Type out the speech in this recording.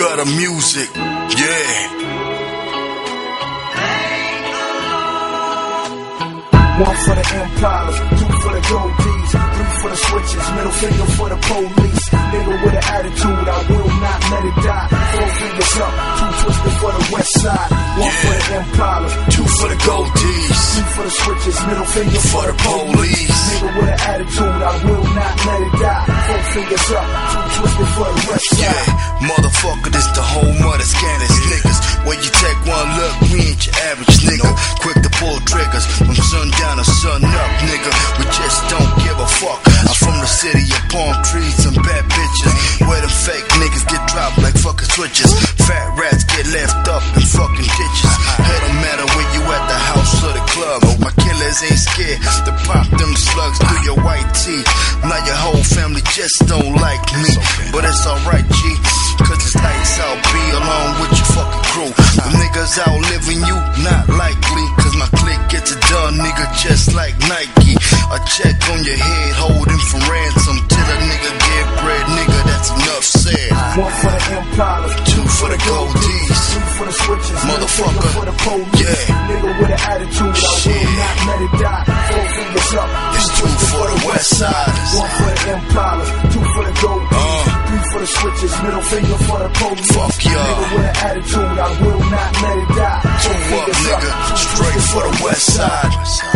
gutter music. Yeah. One for the Impalas, two for the gold D's, three for the switches, middle finger for the police. Nigga with an attitude, I will not let it die. Four fingers up, two twisted for the west side. One for the Impalas, Two for the gold D's. three for the switches, middle finger For the police. Nigga twisted for the west Yeah, motherfucker, this the whole mother scanners, niggas. When you take one look, we ain't your average nigga. Quick to pull triggers from sundown to sun up, nigga. We just don't give a fuck. I'm from the city of palm trees and bad bitches. Where the fake niggas get dropped like fucking switches. Fat rats get left up in fucking ditches. It don't matter where you at the house or the club. Oh, my killers ain't scared to pop them slugs through your white tee. Now your whole family just don't like me. But it's alright, G. Cause it's lights out, be along with your fucking crew. The niggas outliving you, not likely. Cause my clique gets it done, nigga, just like Nike. A check on your head, holding for ransom. Till a nigga get bread, nigga, that's enough said. One for the Impalas, Two for the gold D's. Three for the switches, Motherfucker. for the police. Yeah. Nigga with an attitude, I will not let it die. Four fingers up, It's two for the west siders. Switches, middle finger for the police. Fuck y'all. Nigga with an attitude, I will not let it die. Two up, nigga. Straight for the west side.